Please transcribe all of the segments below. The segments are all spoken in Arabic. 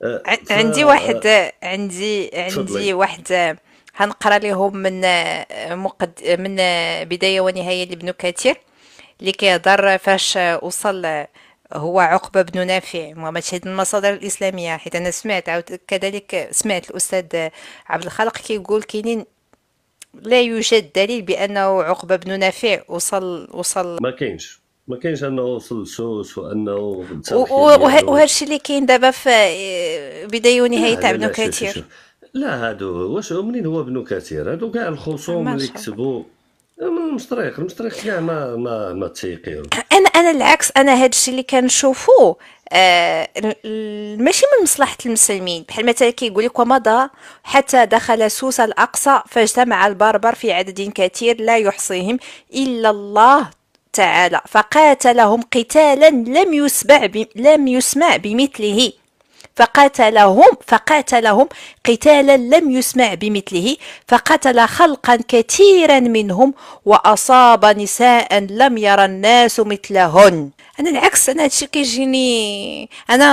ف عندي واحد عندي عندي واحد هنقرا لهم من مقد من بداية ونهاية لابن كثير اللي كيهضر فاش وصل هو عقبة بن نافع وما تشهد المصادر الإسلامية حيت أنا سمعت عاود كذلك سمعت الأستاذ عبد الخالق كيقول كاينين لا يوجد دليل بأنه عقبة بن نافع وصل وصل ما كاينش. ما كاينش أنه وصل سوس وأنه وهذا الشيء اللي كاين دابا في بداية ونهاية لا تاع شوف كثير لا هادو واش هو منين هو ابن كثير؟ هادو كاع الخصوم اللي كتبوا من المشترك المشترك كاع ما ما ما تيقيو أنا أنا العكس أنا هاد الشيء اللي كنشوفو آه ماشي من مصلحة المسلمين. بحال مثلا كيقول لك ومضى حتى دخل سوس الأقصى فاجتمع البربر في عدد كثير لا يحصيهم إلا الله. تعالى فقاتلهم قتالا لم يسمع. لم يسمع بمثله فقاتلهم فقاتلهم قتالا لم يسمع بمثله فقتل خلقا كثيرا منهم وأصاب نساء لم يرى الناس مثلهن. أنا العكس أنا هادشي كيجيني أنا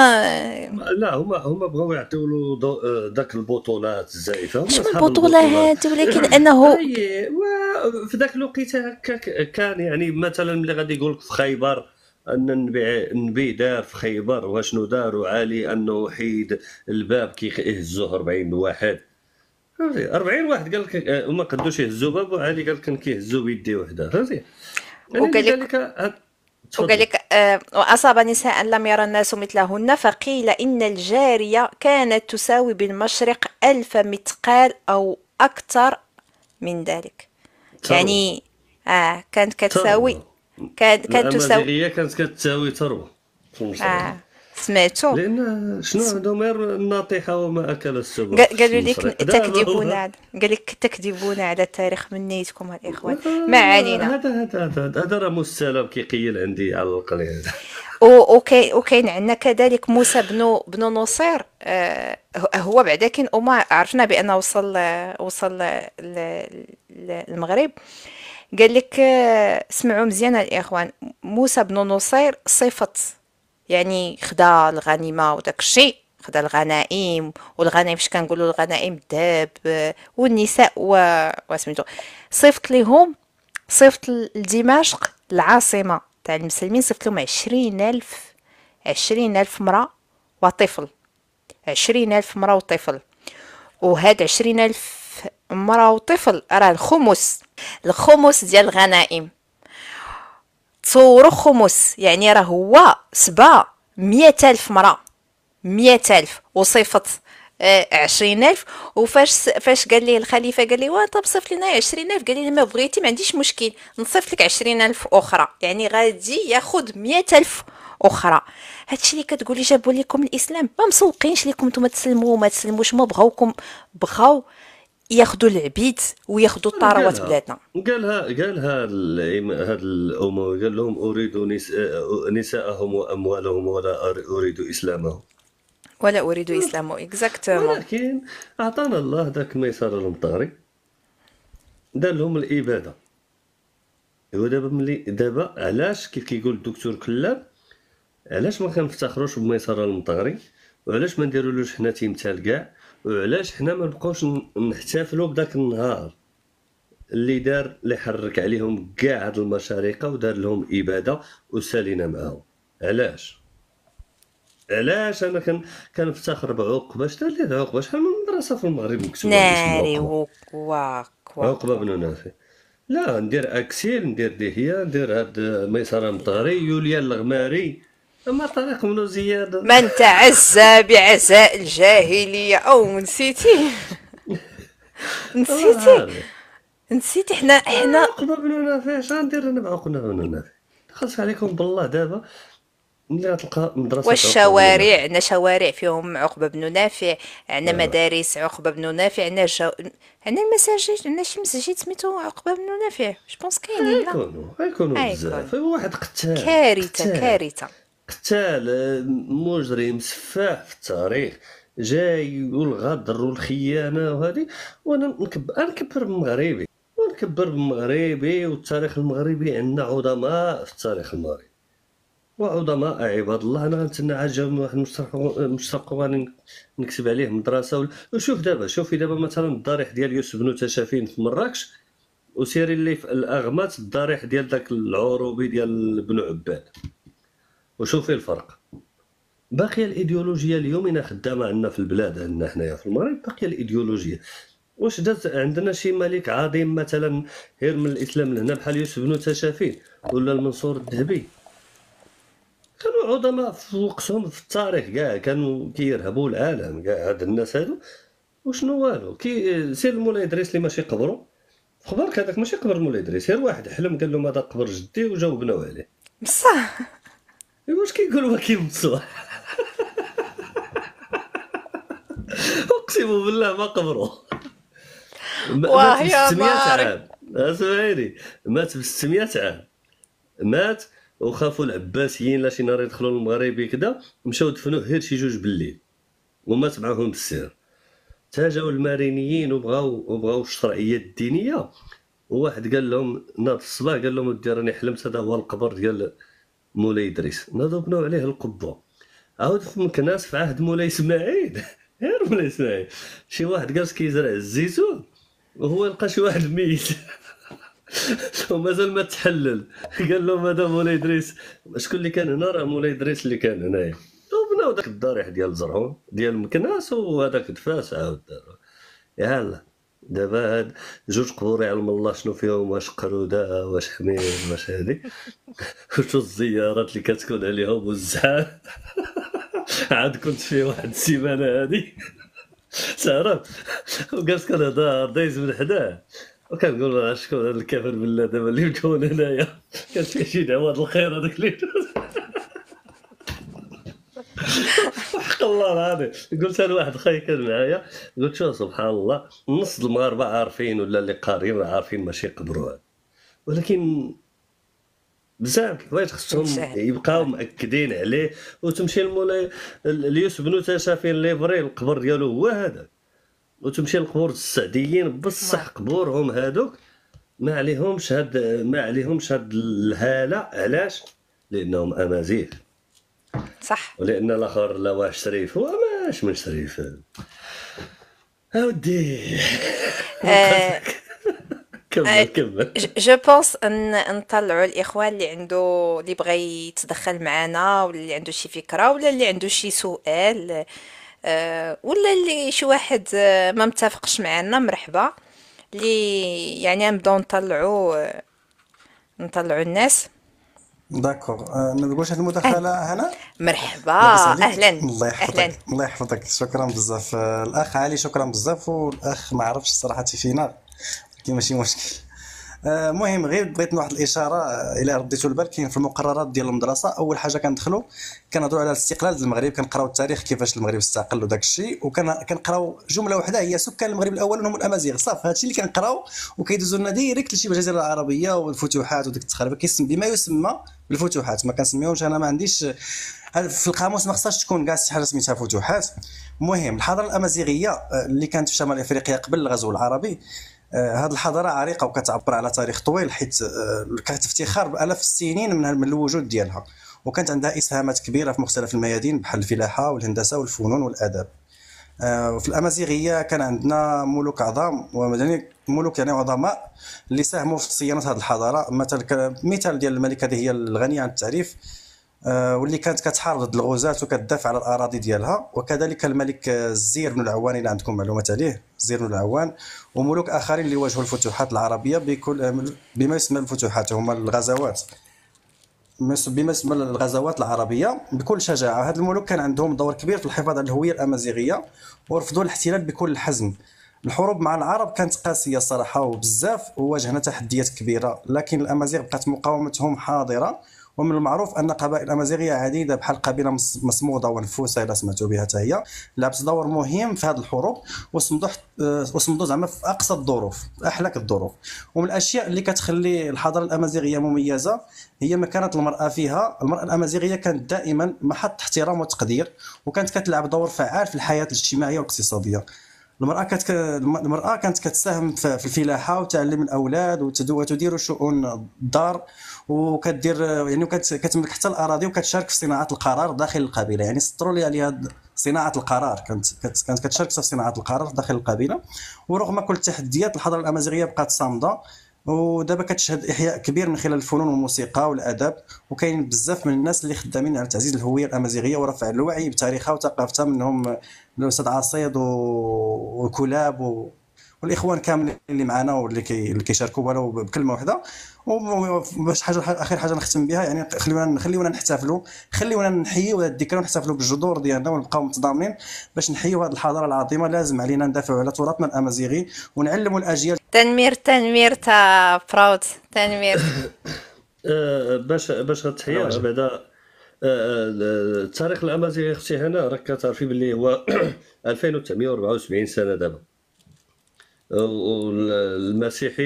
لا هما هما بغاو يعطيو له داك البطولات الزائفة. مش من البطولات؟ هادي ولكن و- في ذاك الوقت هكاك كان يعني مثلا ملي غادي يقول لك في خيبر أن النبي النبي دار في خيبر واشنو دار وعالي أنه حيد الباب كيهزوه 40 واحد. فهمتي 40 واحد قال لك آه، وما قدوش يهزوا باب وعالي قال كان كيهزوا بيديه وحده. فهمتي يعني وقال لك لذلك هاد- وقال لك آه، وأصاب نساء لم يرى الناس مثلهن فقيل إن الجارية كانت تساوي بالمشرق ألف مثقال أو أكثر من ذلك. ثروه يعني آه كانت كتساوي كانت كانت تساوي كانت كتساوي ثروه آه سمعتو. لأن شنو عندهم غير الناطحة وما أكل السبع قالوا لك تكذبون على قال لك تكذبون على التاريخ من نيتكم الإخوان. ما علينا. هذا هذا هذا راه مستلم كيقيل عندي على القليل وكاين وكاين عندنا كذلك موسى بن بن نصير. آه، هو بعدا كاين عرفنا بأنه وصل وصل للمغرب قال لك آه، اسمعوا مزيان الإخوان. موسى بن نصير صفت يعني خدا الغنيمة وداك الشيء خدا الغنائم والغنائم فاش كنقولوا الغنائم الذهب آه، والنساء و... وسميتو صيفط ليهم صيفط لدمشق العاصمة تاع المسلمين صيفط لهم عشرين ألف عشرين ألف مرأة وطفل عشرين ألف مرأة وطفل. وهاد عشرين ألف مرأة وطفل راه الخمس. الخمس ديال الغنائم. تصوروا خمس يعني راه هو سبا مية ألف مرأة مية ألف. وصفت آه، عشرين ألف. وفاش فاش قال لي الخليفة قال لي واه طب صيفط لنا عشرين ألف. قال لي ما بغيتي ما عنديش مشكل. نصيفط لك عشرين ألف أخرى. يعني غادي ياخد مية ألف أخرى. هادشي اللي كتقولي جابوا لكم الإسلام. ما مسوقينش ليكم نتوما تسلموا وما تسلموش. ما بغاوكم بغاو ياخدوا العبيد وياخدوا الثروات بلادنا قالها قالها هاد الأموي قال لهم أريد نس- نساءهم وأموالهم ولا أريد إسلامهم. ولا أريد إسلامه اكزاكتومون ولكن أعطانا الله ذاك ميسر المطاري. دار لهم الإبادة. هو دابا ملي دابا علاش كيف كيقول الدكتور كلاب علاش ما كنفتخروش بميسر المطاري؟ وعلاش ما نديرولوش حنا تيمثال كاع وعلاش حنا ما نبقاوش نحتفلوا بداك النهار اللي دار اللي حرك عليهم كاع هاد المشارقه ودار لهم إبادة وسالينا معاهم. علاش؟ علاش أنا كان كنفتخر بعقبة شتا اللي عقبة شحال من مدرسة في المغرب مكتوبة ناري عقبه عقبة بن نافع. لا ندير أكسيل ندير دهيه ندير هاد ميسره مطاري يوليا الغماري. اما طريق منو زياده من تعزى بعزاء الجاهلية. أو نسيتي. نسيتي. عارف نسيتي. حنا حنا عقبة بن نافع. اش غندير أنا بعقبه بن نافع؟ خلص عليكم بالله دابا. ملي غتلقى مدرسة عقبة بن والشوارع عندنا شوارع فيهم عقبة بن نافع عندنا آه. مدارس عقبة بن نافع عندنا جو... عندنا المساجد عندنا شي مسجد سميتو عقبة بن نافع. je pense كاينين غيكونوا غيكونوا بزاف. واحد قتال كارثة قتال. كارثة. قتال مجرم سفاح في التاريخ. جاي والغدر والخيانة وهذه وأنا نكبر نكبر بالمغربي. ونكبر بالمغربي والتاريخ المغربي عندنا عظماء في التاريخ المغربي. وعظماء عباد الله. أنا غنتسنى عاد جاوبني واحد المشترك مشترك غادي نكتب عليه مدرسة وشوف دابا شوفي دابا مثلا الضريح ديال يوسف بن تاشفين في مراكش وسيري اللي في الاغمات الضريح ديال داك العروبي ديال بن عباد. وشوفي الفرق. باقيه الايديولوجيه اليومنا خدامه عندنا في البلاد عندنا حنايا في المغرب باقيه الايديولوجيه واش دات عندنا شي ملك عظيم مثلا غير من الإسلام لهنا بحال يوسف بن تشافين ولا المنصور الذهبي؟ كانوا عظماء في وقتهم في التاريخ كاع كانوا كيرهبوا العالم كاع هاد الناس هادو. وشنو والو؟ كي سير مولاي إدريس اللي ماشي قبرو خبرك هذاك ماشي قبر مولاي إدريس غير واحد حلم قال لهم هذا قبر جدي وجاو بناو عليه. بصح. واش كيقولوا ما كيمصوا اقسم بالله ما قبرو م- واه مات ب 600 نارك. عام اسمعيني مات ب 600 عام مات وخافوا العباسيين لا شي نهار يدخلوا المغربي كذا مشاو دفنوه غير شي جوج بالليل ومات معاهم بالسير تا جاو المارينيين وبغاو وبغاو الشرعيه الدينيه وواحد قال لهم ناض الصباح قال لهم ودي راني حلمت هذا هو القبر ديال مولاي ادريس ناضوا بناو عليه القبة. عاود في مكناس في عهد مولاي إسماعيل. غير مولاي إسماعيل. شي واحد جالس كيزرع الزيتون وهو لقى شي واحد ميت. ومازال ما تحلل. قال لهم هذا مولاي ادريس شكون اللي كان هنا؟ راه مولاي ادريس اللي كان هنايا. وبناو داك الضريح ديال زرهون ديال مكناس وهذاك د فاس عاود دارو. دابا هاد جوج قبور يعلم الله شنو فيهم واش قرودة واش حمير واش هادي. وشو الزيارات اللي كتكون عليهم والزحام عاد كنت في واحد السيمانة هادي. تعرف؟ وجالس كنهضر دايز من حداه وكنقول شكون هذا الكافر بالله دابا اللي مكون هنايا. كانت فيه شي دعوة الخير هذاك اللي حق الله العظيم. قلت لواحد خاي كان معايا. قلت شو سبحان الله نص المغاربة عارفين ولا اللي قاريين راه عارفين ماشي يقبروها ولكن بزاف الحوايج خصهم. يبقاو مأكدين عليه. وتمشي لمولاي اليوسف بن تشافين ليفري القبر ديالو هو هذا. وتمشي لقبور السعديين بصح قبورهم هادوك. ما عليهمش هاد ما عليهمش هاد الهالة. علاش؟ لأنهم أمازيغ. صح. ولأن الأخر لا واش شريف هو ماش من شريف. اودي آه، كمل كمل. je pense أن نطلعوا الإخوان اللي عنده اللي بغى يتدخل معنا ولا اللي عنده شي فكرة ولا اللي عنده شي سؤال آه، ولا اللي شي واحد آه، ما متفقش معنا مرحبا. اللي يعني نبداو نطلعوا آه، نطلعوا الناس. d'accord آه، ما تقولش هاد المداخله هنا؟ مرحبا؟ أهلا. الله يحفظك. الله يحفظك. شكرا بزاف. آه، الأخ علي شكرا بزاف. والأخ ما عرفش الصراحة فينا. ولكن ماشي مشكل. المهم غير بغيت واحد الإشارة آه، إلى رديتوا البال كاين في المقررات ديال المدرسة. أول حاجة كندخلوا كنهضروا على الاستقلال ديال المغرب كنقراو التاريخ كيفاش المغرب استقل وداك الشيء وكنقراو جملة واحدة هي سكان المغرب الأول هم الأمازيغ. صافي هادشي اللي كنقراو وكيدوزوا لنا ديريكت لشي الجزيره العربية والفتوحات وديك التخربيق كيسم بما يسمى بالفتوحات ما كنسميهمش أنا ما عنديش في القاموس ما خصهاش تكون كاع شي حاجة سميتها فتوحات. المهم الحضارة الأمازيغية آه، اللي كانت في شمال إفريقيا قبل الغزو العربي هذه الحضارة عريقة وكتعبر على تاريخ طويل حيت آه، كانت افتخار بألاف السنين من الوجود ديالها. وكانت عندها إسهامات كبيرة في مختلف الميادين بحال الفلاحة والهندسة والفنون والآداب. آه، وفي الأمازيغية كان عندنا ملوك عظام ومدني ملوك يعني عظماء اللي ساهموا في صيانة هذه الحضارة. مثل مثال ديال الملكة هذه هي الغنية عن التعريف آه، واللي كانت كتحارب ضد الغزاة وكتدافع على الأراضي ديالها. وكذلك الملك آه، الزير بن العوان اللي عندكم معلومات عليه الزير بن العوان وملوك آخرين اللي واجهوا الفتوحات العربية بكل آه، بما يسمى الفتوحات هما الغزوات. بما يسمى الغزوات العربية بكل شجاعة. هاد الملوك كان عندهم دور كبير في الحفاظ على الهوية الأمازيغية ورفضوا الاحتلال بكل حزم. الحروب مع العرب كانت قاسية الصراحه وبزاف وواجهنا تحديات كبيرة. لكن الأمازيغ بقات مقاومتهم حاضرة ومن المعروف أن قبائل أمازيغية عديده بحال قبيله مص- مصموده ونفوسة الا سمعتوا بها حتى هي. لعبت دور مهم في هذه الحروب وصمدوا آه، وصمدوا زعما في أقصى الظروف في الظروف. ومن الأشياء اللي كتخلي الحضارة الأمازيغية مميزة هي مكانه المرأة فيها. المرأة الأمازيغية كانت دائما محط احترام وتقدير وكانت كتلعب دور فعال في الحياة الاجتماعية والاقتصادية. المرأة كانت المرأة كانت كتساهم في الفلاحة وتعلم الأولاد وتدير شؤون الدار وكدير يعني كتملك حتى الأراضي وكتشارك في صناعة القرار داخل القبيلة. يعني سطروا لي عليها صناعة القرار. كانت كانت كتشارك في صناعة القرار داخل القبيلة. ورغم كل التحديات الحضارة الأمازيغية بقات صامدة. ودابا كتشهد إحياء كبير من خلال الفنون والموسيقى والأدب وكاين بزاف من الناس اللي خدامين على تعزيز الهوية الأمازيغية ورفع الوعي بتاريخها وثقافتها منهم الأستاذ عصيد وكلاب. والإخوان كاملين اللي معنا واللي كي اللي كيشاركوا ولو بكلمة واحدة وباش حاجة آخر حاجة نختم بها يعني خليونا خليونا نحتفلوا. خليونا نحيوا هذه الذكرى ونحتفلوا بالجذور ديالنا ونبقاو متضامنين باش نحيوا هذه الحضارة العظيمة. لازم علينا ندافعوا على تراثنا الأمازيغي ونعلموا الأجيال. تنمير تنمير تا براود تنمير. آه، باش باش غتحيا بعدا آه، آه، التاريخ الأمازيغي أختي هنا راك كتعرفي باللي هو 2974 سنة دابا. والمسيحي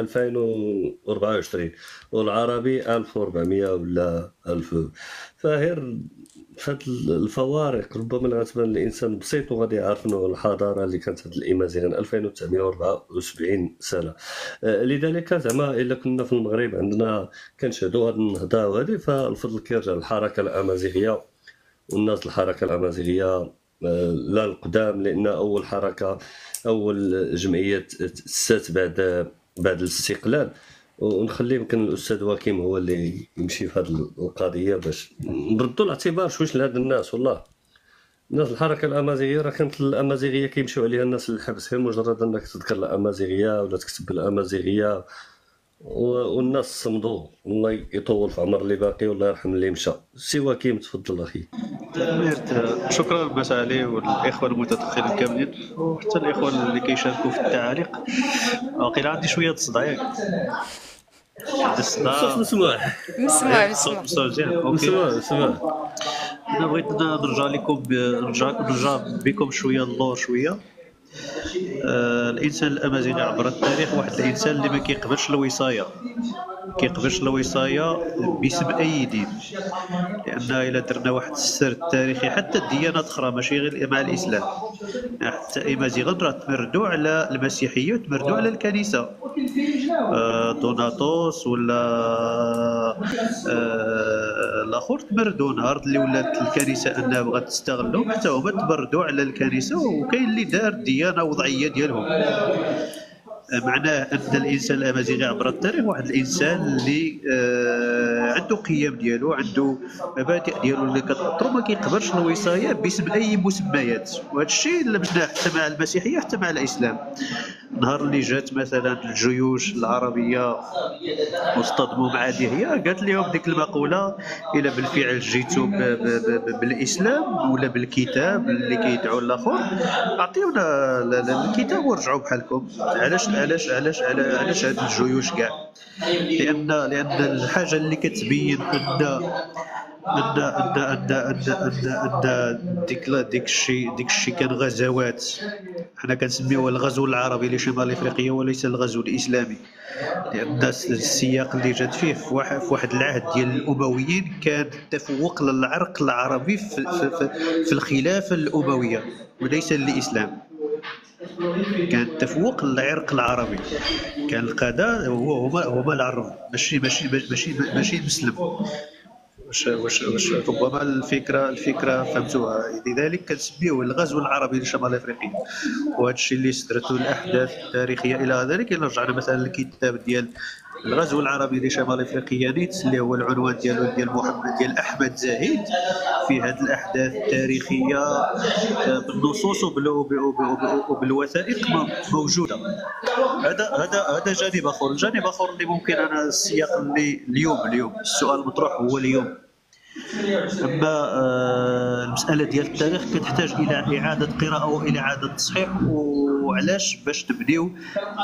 2024 والعربي 1400 ولا 1000 فهير فهاد الفوارق ربما غتبان الإنسان بسيط وغادي يعرف انه الحضاره اللي كانت هاد الامازيغيين 2974 سنة. آه، لذلك زعما إلا كنا في المغرب عندنا كنشهدوا هاد النهضة وهذه فالفضل كيرجع للحركة الأمازيغية. والناس الحركة الأمازيغية آه، لا القدام لأن أول حركة أول جمعية تسات بعد بعد الاستقلال. ونخلي يمكن الأستاذ واكيم هو اللي يمشي في هذه القضية باش نردوا الاعتبار شويش لهاد الناس والله. الناس الحركة الأمازيغية راه كانت الأمازيغية كيمشيو عليها الناس للحبس غير مجرد إنك تذكر الأمازيغية ولا تكتب الأمازيغية. والناس صمدوا الله يطول في عمر اللي باقي والله يرحم اللي مشى. سي كيم تفضل أخي. شكرا لباس علي والإخوة المتدخلين كاملين وحتى الإخوة اللي كيشاركوا في التعاليق واقيلا عندي شوية الصداع الصوت مسموع. مسموع مسموع. مسموع. مسموع أنا بغيت نرجع لكم نرجع بكم شوية اللور شوية. آه الإنسان الأمازيغي عبر التاريخ واحد الإنسان اللي ما كيقبلش الوصاية. كيقبلش الوصايه باسم أي دين. لأن إلا درنا واحد السرد تاريخي حتى الديانات الأخرى ماشي غير مع الإسلام. حتى امازيغ راه تمردوا على المسيحية وتمردوا على الكنيسة. آه دوناتوس ولا آه الآخر تمردوا نهار اللي ولات الكنيسة أنها بغات تستغلهم حتى هما تمردوا على الكنيسة وكاين اللي دار ديانة وضعية ديالهم. معناه أن الإنسان الامازيغي عبر التاريخ واحد الإنسان اللي آه عنده قيم ديالو عنده مبادئ ديالو اللي كتاثر ما كيقبلش الوصاية باسم أي مسميات. وهذا الشيء لمسناه حتى مع المسيحية حتى مع الإسلام. نهار اللي جات مثلا الجيوش العربية واصطدموا مع دهيه قالت لهم ديك المقولة إلى بالفعل جيتوا بالإسلام ولا بالكتاب اللي كيدعوا الآخر أعطيونا الكتاب ورجعوا بحالكم. علاش علاش علاش علاش هاد الجيوش كاع؟ لأن لأن الحاجة اللي كتبين أن ان ان ان ان ان ان ديك الشيء ديك الشيء كان غزوات. حنا كنسميوه الغزو العربي لشمال إفريقيا وليس الغزو الإسلامي. لأن السياق اللي جات فيه في واحد, في واحد العهد ديال الامويين كان تفوق للعرق العربي في, في, في, في الخلافة الامويه وليس الإسلام. كان تفوق للعرق العربي. كان القادة هو هما هما العرب ماشي ماشي ماشي ماشي المسلم واش واش واش ربما الفكرة الفكرة فهمتوها. لذلك كنسميوه الغزو العربي لشمال أفريقيا. وهذا الشيء اللي استدرته الأحداث التاريخية إلى ذلك إلا رجعنا مثلا للكتاب ديال الغزو العربي لشمال إفريقيا نيت اللي هو العنوان ديالو ديال محمد ديال أحمد زاهد في هذه الأحداث التاريخية آه، بالنصوص وبالوثائق موجودة. هذا هذا هذا جانب آخر. الجانب الآخر اللي ممكن أنا السياق اللي اليوم اليوم السؤال المطروح هو اليوم. أما آه، المسألة ديال التاريخ كتحتاج إلى إعادة قراءة وإلى إعادة تصحيح وعلاش باش نبنيو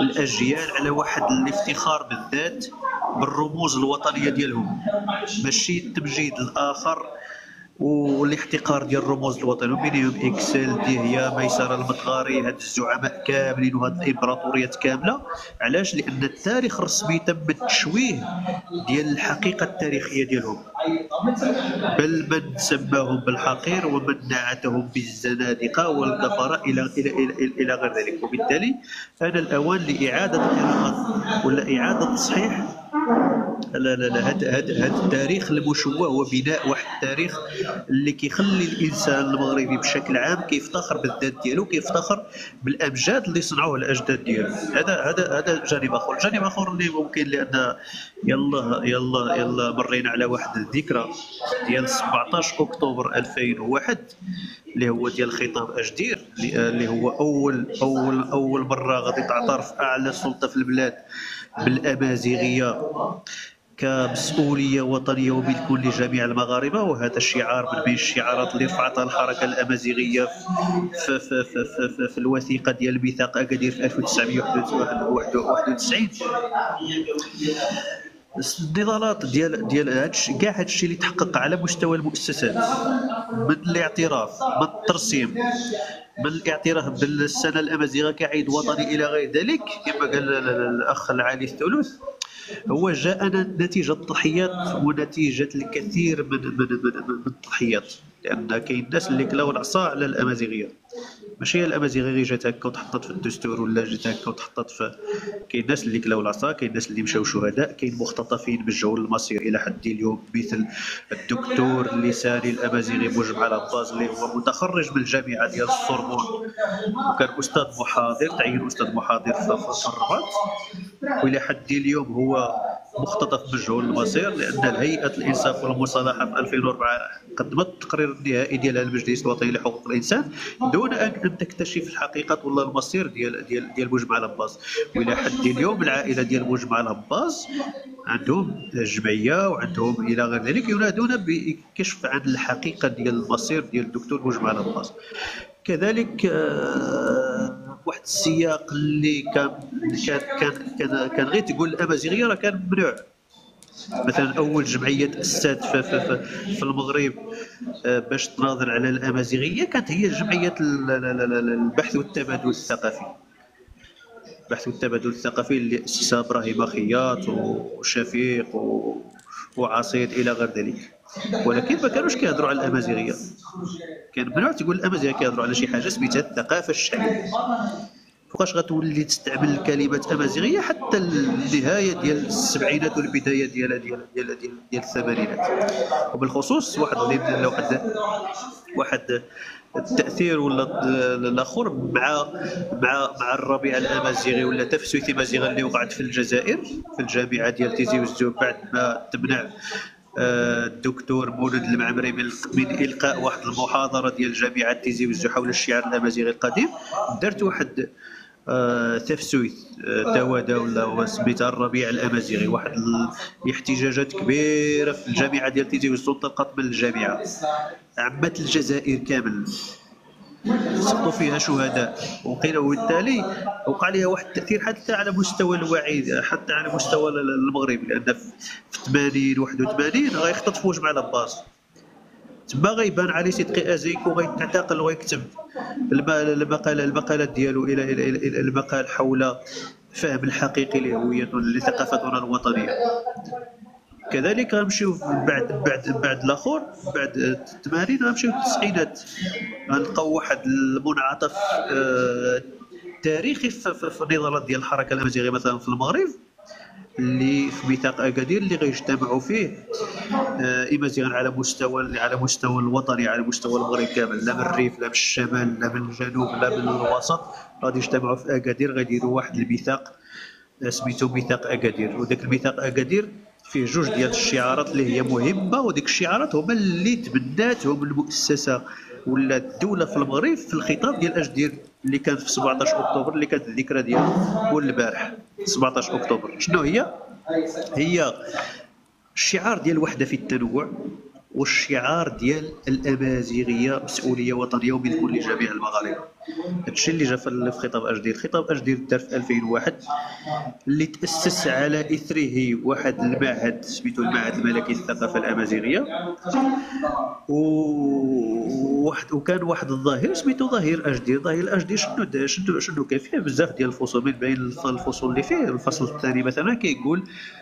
الأجيال على واحد الافتخار بالذات بالرموز الوطنية ديالهم ماشي تمجيد الآخر والاحتقار ديال الرموز الوطنية. وبينهم إكسل دهيا ميسره المطغاري هاد الزعماء كاملين وهاد الإمبراطوريات كاملة. علاش؟ لأن التاريخ الرسمي تم التشويه ديال الحقيقة التاريخية ديالهم. بل من سماهم بالحقير ومن نعتهم بالزنادقة والكفرة إلى إلى إلى, إلى غير ذلك. وبالتالي آن الأوان لإعادة قراءة ولا إعادة تصحيح لا لا لا هذا هذا التاريخ المشوه وبناء واحد التاريخ اللي كيخلي الإنسان المغربي بشكل عام كيفتخر بالذات ديالو كيفتخر بالأمجاد اللي صنعوه الأجداد ديالو. هذا هذا هذا جانب آخر. جانب آخر اللي ممكن لأن يلا يلا يلا مرينا على واحد الذكرى ديال 17 أكتوبر 2001 اللي هو ديال خطاب أجدير اللي هو اول اول أول مرة غادي تعترف أعلى سلطة في البلاد بالأمازيغية. كمسؤوليه وطنيه وملك لجميع المغاربه وهذا الشعار من بين الشعارات اللي رفعتها الحركه الامازيغيه في, في, في, في, في, في الوثيقه ديال ميثاق اكادير في 1991 النضالات ديال ديال هادشي كاع هادشي اللي تحقق على مستوى المؤسسات من الاعتراف من الترسيم من الاعتراف بالسنه الامازيغه كعيد وطني إلى غير ذلك كما قال الاخ العالي الثلث هو جاءنا نتيجة التضحيات ونتيجة الكثير من من من, من التضحيات لأن كاين الناس اللي كلاو العصا على الأمازيغية. ماشي الامازيغيه جات هكا وتحطت في الدستور ولا جات هكا وتحطت في كاين الناس اللي كلاو العصا كاين الناس اللي مشاو شهداء كاين مختطفين مجهولي المصير إلى حد اليوم مثل الدكتور اللساني الامازيغي مجمع العباس اللي هو متخرج من الجامعة ديال السوربون وكان أستاذ محاضر تعين أستاذ محاضر في الرباط وإلى حد اليوم هو مختطف بالجهول المصير لأن الهيئه الإنصاف والمصالحة في 2004 قدمت التقرير النهائي ديالها للمجلس الوطني لحقوق الإنسان دون أن تكتشف الحقيقة ولا المصير ديال ديال ديال مجمع الهباز وإلى حد اليوم العائلة ديال مجمع الهباز عندهم جمعيه وعندهم إلى غير ذلك ينادون بكشف عن الحقيقة ديال المصير ديال الدكتور مجمع الهباز كذلك آه، واحد السياق اللي كان كان كان كان, كان غير تقول الأمازيغية راه كان ممنوع. مثلا أول جمعية تاسست في, في, في, في المغرب باش تناظر على الأمازيغية كانت هي جمعية البحث والتبادل الثقافي. البحث والتبادل الثقافي اللي أسسها إبراهيم خياط وشفيق وعصيد إلى غير ذلك. ولكن ما كانوش كيهضروا على الأمازيغية. كان ممنوع تقول الأمازيغية كيهضروا على شي حاجة سميتها الثقافة الشعبية. فوقاش غتولي تستعمل كلمه أمازيغية حتى النهاية ديال السبعينات والبداية ديال ديال ديال ديال, ديال الثمانينات؟ وبالخصوص واحد واحد واحد التأثير ولا الأخر مع مع مع الربيع الأمازيغي ولا تفسيث امازيغي اللي وقعت في الجزائر في الجامعة ديال تيزي وزو بعد ما تمنع آه، الدكتور مولد المعمري من إلقاء واحد المحاضرة ديال جامعة تيزي وزو حول الشعر الأمازيغي القديم. درت واحد آه تفسويت آه توادا ولا سميتها الربيع الأمازيغي واحد الاحتجاجات كبيرة في الجامعة ديال تيزي وزو انطلقت من الجامعة. عمت الجزائر كامل سقطوا فيها شهداء. وقيل وبالتالي وقع لها واحد التأثير حتى على مستوى الوعي حتى على مستوى المغرب. لأن في 80 81 غيختطفوا جمع لاباس تما غيبان عليه صدقي ازيك وغيتعتقل ويكتب المقاله المقالات ديالو إلى إلى إلى المقال حول فهم الحقيقي لهويتنا لثقافتنا الوطنية. كذلك غنمشيو بعد بعد بعد الآخر بعد الثمانين غنمشيو للتسعينات. غنلقاو واحد المنعطف آه، تاريخي في النضالات ديال الحركة الأمازيغية مثلا في المغرب. اللي في ميثاق اكادير اللي غيجتمعوا فيه آه إمازيغا على مستوى على مستوى الوطني على مستوى المغرب كامل لا من الريف لا من الشمال لا من الجنوب لا من الوسط غادي يجتمعوا في أكادير غيديروا واحد الميثاق آه، سميتو ميثاق أكادير. وذاك الميثاق أكادير فيه جوج ديال الشعارات اللي هي مهمة وديك الشعارات هما اللي تبناتهم المؤسسة. ولا الدولة في المغرب في الخطاب ديال اجدير اللي كان في 17 أكتوبر اللي كانت الذكرى ديالو هو البارح 17 أكتوبر. شنو هي؟ هي الشعار ديال الوحده في التنوع. والشعار ديال الامازيغيه مسؤولية وطنية ومن كل جميع المغاربة. هادشي اللي جا في خطاب أجدير. خطاب أجدير دار في 2001 اللي تأسس على إثره واحد المعهد سميتو المعهد الملكي للثقافة الامازيغيه وواحد وكان واحد الظاهر سميتو ظهير أجدير. ظهير أجدير شنو شنو شنو كان فيه؟ بزاف ديال الفصول من بين الفصول اللي فيه الفصل الثاني مثلا كيقول آه،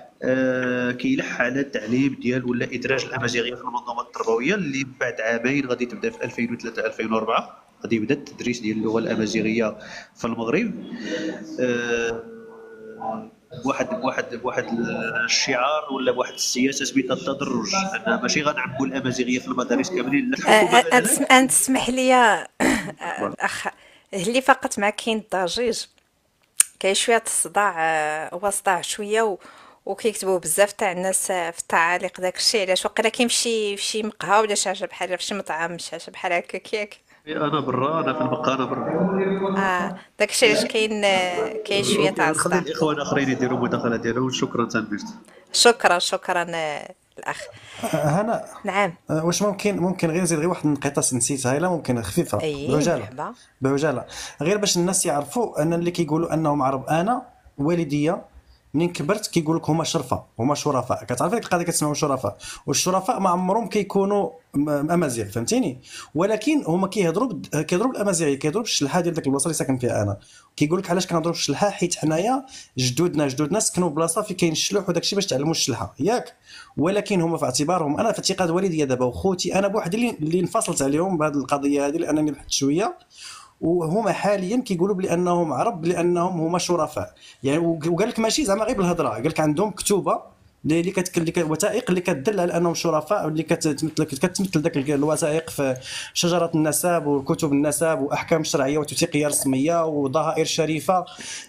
كيلح على التعليم ديال ولا إدراج الأمازيغية في المنظومة التربوية اللي بعد عامين غادي تبدأ في 2003 2004 غادي يبدأ التدريس ديال اللغة الأمازيغية في المغرب. آه، بواحد بواحد بواحد الشعار ولا بواحد السياسة سميتها التدرج. ان ماشي غنعبوا الأمازيغية في المدارس كاملين لا لا- أنت تسمح لي أخ اللي فقط مع كاين الضجيج. كاين شوية الصداع آه، هو صداع شوية و وكيكتبوا بزاف تاع الناس في التعاليق داك الشيء علاش؟ وقيلا كاين في شي مقهى ولا شي حاجة بحال في شي مطعم شي حاجة بحال هكاك ياك أنا برا أنا في المقهى أنا برا. آه داك الشيء علاش كاين كاين شوية تاع الصداع الإخوان الاخرين يديروا المداخلة ديالهم شكرا تنبيرت شكرا شكرا آه، الأخ. هنا. نعم. آه، واش ممكن ممكن غير نزيد غير واحد النقطه نسيتها الا ممكن خفيفة. بعجالة. مرحبا بعجالة. غير باش الناس يعرفوا ان اللي كيقولوا أنهم عرب أنا والديا منين كبرت كيقول لك هما شرفة هما شرفاء. كتعرف ديك القضية كتسمعوا شرفاء. والشرفاء ما عمرهم كيكونوا أمازيغ فهمتيني؟ ولكن هما كيهضروا كيهضروا بالأمازيغية كيهضروا بالشلحة ديال ديك البلاصة اللي ساكن فيها أنا. كيقول لك علاش كنهضروا بالشلحة؟ حيت حنايا جدودنا جدودنا سكنوا بلاصة فين كاين الشلوح وداك الشيء باش تعلموا الشلحة. ياك؟ ولكن هما في اعتبارهم أنا في اعتقاد والديا دابا وخوتي أنا بوحدي اللي انفصلت عليهم بهذه القضية هذه لأنني بحثت شوية. وهما حاليا كيقولوا بلي انهم عرب لانهم هما شرفاء. يعني وقال لك ماشي زعما غير بالهضرة قال لك عندهم كتوبه اللي اللي كت... اللي. وثائق اللي كتدل على أنهم شرفاء واللي كتمثل كتمثل ذاك الوثائق في شجرة النسب وكتب النسب وأحكام شرعية وتوثيقية رسمية وظهائر شريفة.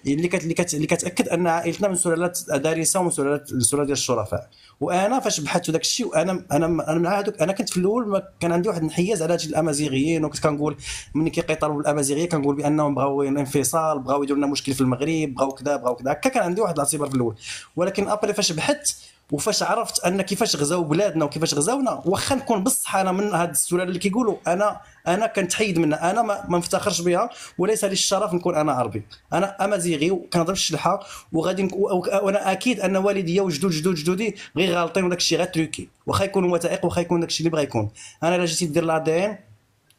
اللي كت... اللي, كت... اللي كتأكد أن عائلتنا من سلالات دارسه ومن سلالات السلاله ديال الشرفاء. وأنا فاش بحثت داك الشيء وأنا أنا أنا مع هذوك أنا كنت في الأول كان عندي واحد الانحياز على الأمازيغيين وكنت كنقول ملي كيطالبوا بالامازيغيه كنقول بأنهم بغاو الانفصال بغاو يديروا لنا مشكل في المغرب بغاو كذا بغاو كذا. هكا كان عندي واحد الاعتبار في الأول. ولكن après فاش بحثت وفاش عرفت أن كيفاش غزاو بلادنا وكيفاش غزاونا واخا نكون بصح أنا من هاد السلالة اللي كيقولوا أنا أنا كنتحيد منها أنا ما, ما نفتخرش بها وليس لي الشرف نكون أنا عربي. أنا أمازيغي وكنهضر بالشلحه وغادي. وأنا أكيد أن والديا وجدود جدود جدودي غير غالطين وداك الشيء غير truqué واخا يكونوا وثائق واخا يكون داك الشيء اللي بغا يكون. أنا إلا جيتي دير l'ADN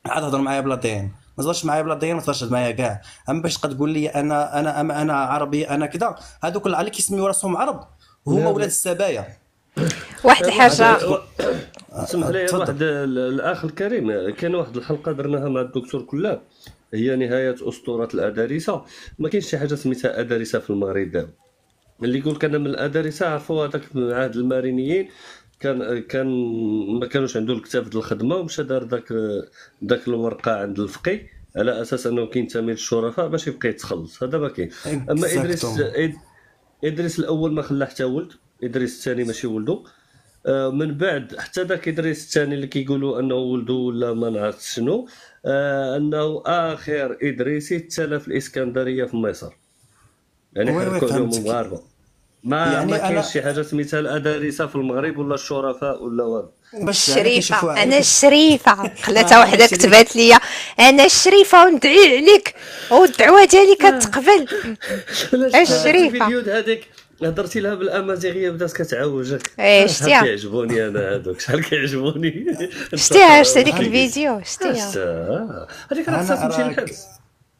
عاد هضر معايا بلا ADN. ما تهضرش معايا بلا ADN ما تهضرش معايا كاع. أما باش تقول لي أنا أنا أنا, عربي أنا كذا هذوك اللي كيسميو راسهم عرب هما لا، ولاد لا. السبايا. واحد الحاجة. اسمح لي تفضل. واحد ال- الاخ الكريم كان واحد الحلقة درناها مع الدكتور كلاب. هي نهاية أسطورة الأدارسة. ما كاينش شي حاجة سميتها أدارسة في المغرب. دابا اللي يقول لك أنا من الأدارسة عرفوا هذاك من عهد المارينيين. كان كان ما كانوش عنده الكتاب ديال الخدمة ومشى دار داك داك الورقه عند الفقي على أساس أنه كينتمي للشرفاء باش يبقى يتخلص. هذا ما كاين. أما ادريس إدريس الأول ما خلاه حتى ولد إدريس الثاني ماشي ولده آه، من بعد حتى ذاك إدريس الثاني اللي كيقولوا أنه ولده ولا ما نعرف شنو. آه، أنه آخر إدريسي تلا في الاسكندريه في مصر. يعني حركوا فهمتك. المغاربه ما يعني ما كاينش شي حاجة سميتها الأدارسة في المغرب ولا الشرفاء ولا والو. عليك- أنا الشريفة خلاتها آه، الشريفة. كتبات لي أنا الشريفة وندعي عليك والدعوة ديالي كتقبل. الشريفة. الفيديو هذيك هضرتي لها بالأمازيغية بدات كتعوجك إيه، شحال شتيها. كيعجبوني أنا هذوك شحال كيعجبوني؟ شتيها شتي هذيك الفيديو شتيها. هذيك راه أنا خصها تمشي للحبس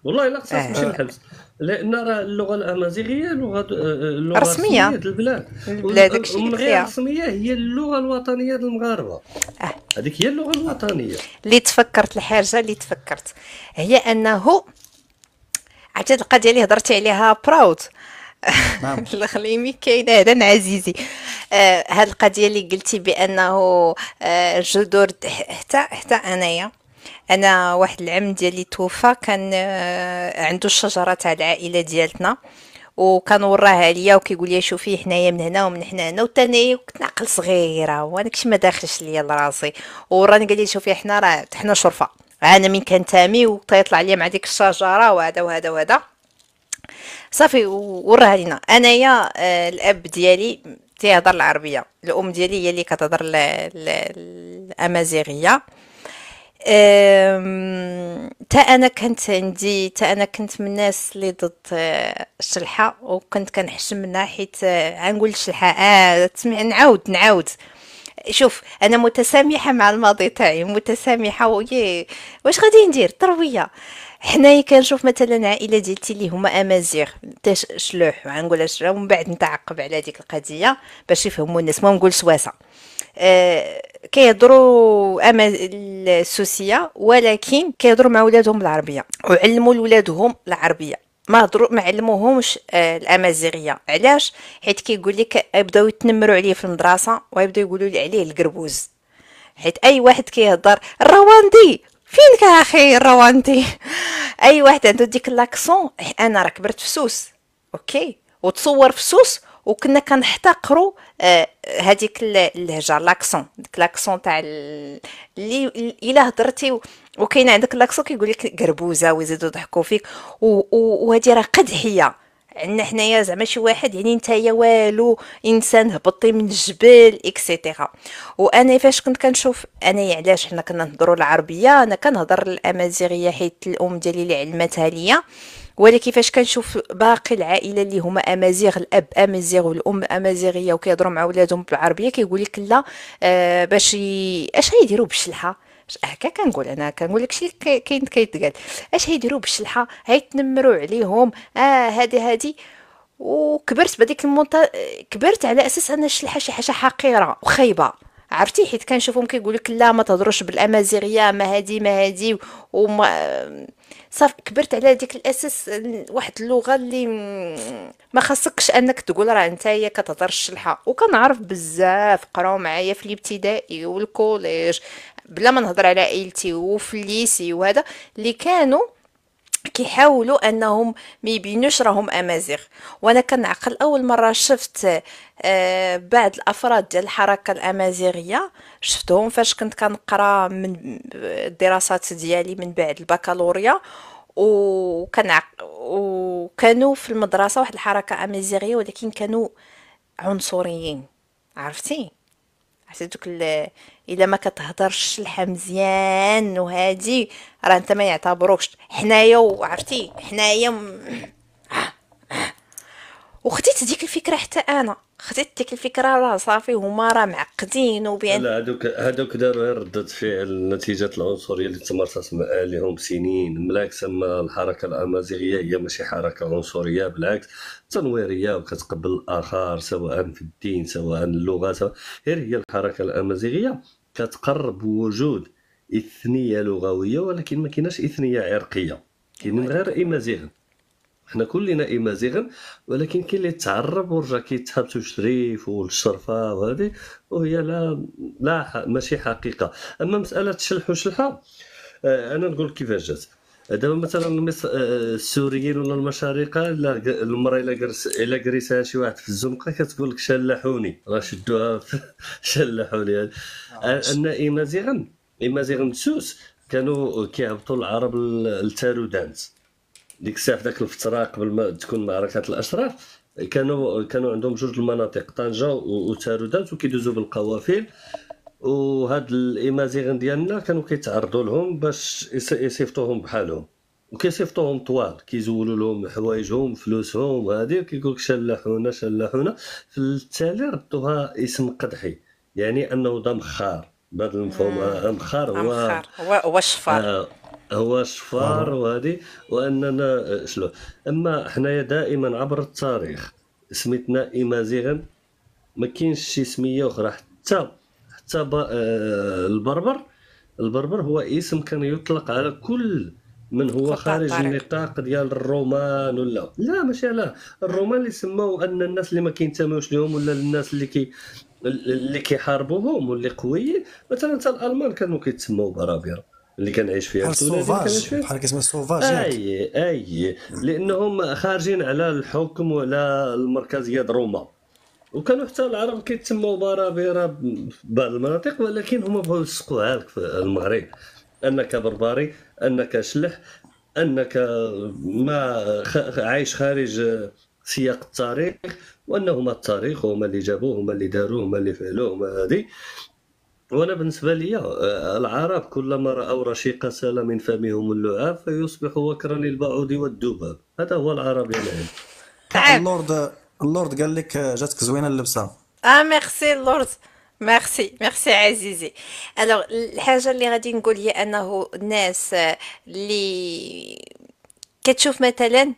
والله لا خصها آه. تمشي للحبس لأن راه اللغة الأمازيغية لغة اللغة رسمية. ديال البلاد البلاد داكشي اللي ومن غير. رسميه هي اللغة الوطنية ديال المغاربة آه. هذيك هي اللغة الوطنية اللي تفكرت الحاجة اللي تفكرت هي أنه عرفتي هاد القضية اللي هضرتي عليها براود نعم. الخليمي كاينة هذا عزيزي آه هاد القضية اللي قلتي بأنه آه الجذور حتى حتى أنايا أنا واحد العم ديالي توفى كان آه عنده الشجرة تاع العائلة ديالتنا وكان وراها ليا وكيقول لي شوفي حنايا من هنا ومن هنا هنا وتاني كنت ناقل صغيرة وأنا كشي ما داخلش ليا لراسي. وراني قال لي شوفي حنا راه حنا شرفة أنا من كنتامي ويطلع ليا مع ديك الشجرة وهذا وهذا وهذا. صافي وراها لينا. أنايا آه، الأب ديالي تيهضر العربية الأم ديالي هي اللي كتهضر ال- ال- الأمازيغية. تا أنا كنت عندي تا أنا كنت من الناس اللي ضد آه، الشلحة وكنت كنحشم منها حيت آه، غنقول الشلحة آه تسمع نعاود نعاود. شوف أنا متسامحة مع الماضي تاعي متسامحة ويا واش غادي ندير؟ تربيه حنايا كنشوف مثلا عائلة ديالتي اللي هما أمازيغ. تا ش- شلوح غنقولها شلوح ومن بعد نتعقب على ديك القضية باش يفهموا الناس. ما نقول سواسه آه كيهضروا أما السوسية ولكن كيهضروا مع ولادهم بالعربيه وعلموا لولادهم العربية. ما هضروا ما علموهمش آه الأمازيغية. علاش؟ حيت كيقول لك يبداو يتنمروا عليه في المدرسة ويبداو يقولوا لي عليه القربوز. حيت أي واحد كيهضر الرواندي فينك أخي الرواندي أي واحد عنده ديك l'accent أنا راه كبرت في سوس أوكي؟ وتصور في سوس وكنا كنحتقروا آه، هذيك ال- اللهجة l'accent ديك l'accent تاع ال- اللي إلا هضرتي وكاين عندك l'accent كيقول لك قربوزة ويزيدوا يضحكوا فيك وهذه راه قدحيه عندنا حنايا زعما شي واحد يعني نتايا والو إنسان هبطتي من الجبل et cetera وأنا فاش كنت كنشوف أنا علاش حنا كنا نهضروا العربية؟ أنا كنهضر الامازيغيه حيت الأم ديالي اللي علمتها ليا. ولكن فاش كنشوف باقي العائلة اللي هما أمازيغ الأب أمازيغ والأم أمازيغية وكيهضروا مع ولادهم بالعربية كيقول لك لا آه باش. أش غيديروا بالشلحه هكا كنقول أنا كنقول لك شي كاين كيتقال أش هيديروا بالشلحة؟ هيتنمروا عليهم آه هادي هادي. وكبرت بهذيك المونتا كبرت على أساس أن الشلحة شي حاجة حقيرة وخايبة. عرفتي؟ حيت كنشوفهم كيقول لك لا ما تهضروش بالأمازيغية ما هادي ما هادي. وما صافي كبرت على ديك الأساس واحد اللغة اللي ما خاصكش أنك تقول راه نتايا كتهضر الشلحة. وكنعرف بزاف قراو معايا في الابتدائي وال collège. بلا ما نهضر على عائلتي وفي ال lycée وهذا اللي كانوا كيحاولوا أنهم ما يبينوش راهم أمازيغ. وأنا كنعقل أول مرة شفت آه، بعض الأفراد ديال الحركة الأمازيغية شفتهم فاش كنت كنقرأ من الدراسات ديالي من بعد البكالوريا. وكنعق وكانوا في المدرسة واحد الحركة أمازيغية ولكن كانوا عنصريين. عرفتي؟ عرفتي دوك ال- إلا ما كتهضرش الشلحه مزيان وهادي راه أنت ما يعتبروكش حنايا وعرفتي حنايا. وخديت ديك الفكرة حتى أنا خديت ديك الفكرة راه صافي هما راه معقدين وبيان لا هذوك هذوك داروا غير ردة فعل نتيجة العنصرية اللي تمارست عليهم سنين. بالعكس أما الحركة الأمازيغية هي ماشي حركة عنصرية بالعكس تنويرية وكتقبل الآخر سواء في الدين سواء اللغة سواء غير هي الحركة الأمازيغية كتقرب وجود إثنية لغوية ولكن ما كايناش إثنية عرقية. كاينين غير إمازيغ. حنا كلنا امازيغ ولكن كاين اللي تعرب ورجع كيتحبسوا الشريف والشرفة وهذه وهي لا لا ماشي حقيقة. أما مسألة شلح وشلحة آه، أنا نقول كيفاش جات. دابا مثلا آه، السوريين ولا المشارقة المرأة إلا إلا جريسها شي واحد في الزنقه كتقول لك شلحوني. راه شدوها شلحوني. آه، أن امازيغا امازيغ نسوس كانوا كيهبطوا العرب للتارودانت ديك الساعة في ذاك الفترة قبل ما تكون معركة الأشراف كانوا كانوا عندهم جوج المناطق طنجة وتارودات وكيدوزوا بالقوافل. وهاد الامازيغ ديالنا كانوا كيتعرضوا لهم باش يصيفطوهم بحالهم. وكيصيفطوهم طوال كيزولوا لهم حوايجهم فلوسهم هذه كيقول لك شلحونا شلحونا في التالي ردوها اسم قدحي يعني أنه ده مخار بهذا المفهوم آه، مخار هو امخار هو هو الشفار هو شفار وهذه وأننا آه، شلو أما حنايا دائما عبر التاريخ سميتنا امازيغا ما كاينش شي سمية أخرى حتى حتى آه، البربر البربر هو اسم كان يطلق على كل من هو خارج. النطاق ديال الرومان ولا. لا ماشي على الرومان اللي سموا أن الناس اللي ما كينتموش لهم ولا الناس اللي كي اللي كيحاربوهم واللي قويين مثلا حتى الألمان كانوا كيتسموا برابره اللي كان عايش فيها. بحال sauvage بحال كيسمى sauvage أي أي. لأنهم خارجين على الحكم وعلى المركزيه د روما. وكانوا حتى العرب كيتسموا برابره بعض المناطق ولكن هما بغاو يلصقوها لك في المغرب. أنك بربري أنك شلح أنك ما عايش خارج سياق التاريخ وانه هما التاريخ وهما اللي جابوه هما اللي داروه هما اللي فعلوه هما هذه. وأنا بالنسبة لي آه، العرب كلما رأوا رشيق سال من فمهم اللعاب فيصبح وكرا للبعوض والذباب. هذا هو العرب يا نعم. تعال اللورد اللورد قال لك جاتك زوينة اللبسة. آه ميرسي لورد merci merci عزيزي. alors الحاجة اللي غادي نقول هي أنه الناس اللي كتشوف مثلا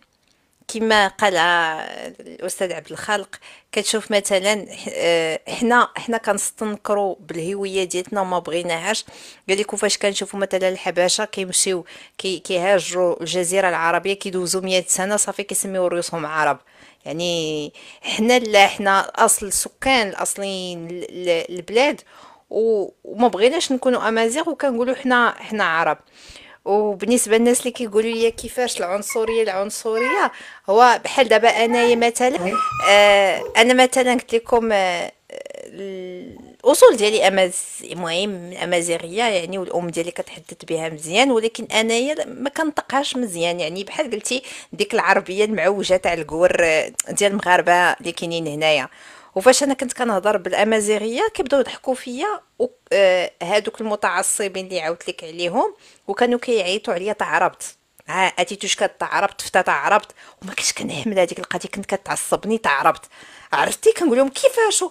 كما قال الأستاذ عبد الخالق كتشوف مثلا آه، حنا حنا كنستنكروا بالهوية ديالنا وما بغيناهاش. قال لك فاش كنشوفوا مثلا الحبشه كيمشيو كي كيهاجروا الجزيرة العربية كيدوزوا 100 سنة صافي كيسميو رؤوسهم عرب. يعني حنا لا حنا أصل السكان الأصليين البلاد وما بغيناش نكونوا أمازيغ وكنقولوا حنا حنا عرب. وبالنسبة للناس اللي كيقولوا لي كيفاش العنصرية العنصرية هو بحال دابا أنايا مثلا آه أنا مثلا قلت لكم آه الأصول ديالي أماز المهم أمازيغية يعني والأم ديالي كتحدث بها مزيان ولكن أنايا ما كنطقهاش مزيان يعني. بحال قلتي ديك العربية المعوجة تاع الكور آه، ديال المغاربة اللي كاينين هنايا. وفاش أنا كنت كنهضر بالأمازيغية كيبداو يضحكوا فيا آه، هادوك المتعصبين اللي عاودت لك عليهم وكانوا كيعيطوا عليا تعربت ها اتيتوش كتعربت فتا تعربت وما كنتش كنحمل هذيك القضية كنت كتعصبني تعربت عرفتي؟ كنقول لهم كيفاش؟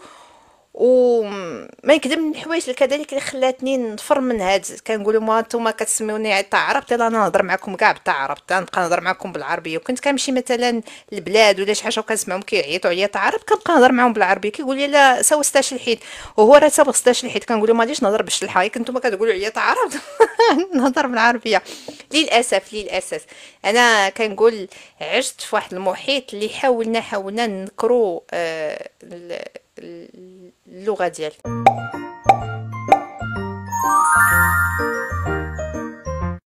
وما يكذب من الحوايج كذلك اللي خلاتني نفر من هاد كنقولوا ما نتوما كتسميوني تاع عرب يلا أنا نهضر معكم كاع بالتاع عرب نبقى نهضر معكم بالعربية. وكنت كنمشي مثلا للبلاد ولا شي حاجة وكنسمعهم كيعيطوا عليا تاع عرب كنبقى نهضر معاهم بالعربية. كيقول لي لا سوا ستاش الحيد. وهو راه سوا ستاش الحيد. كنقول لهم ماليش نهضر بالشلحه كنتوما كتقولوا عليا تاع عرب نهضر بالعربية. للأسف للأسف. أنا كنقول عشت في واحد المحيط اللي حاولنا حاولنا نكرو آه L'eau radiale.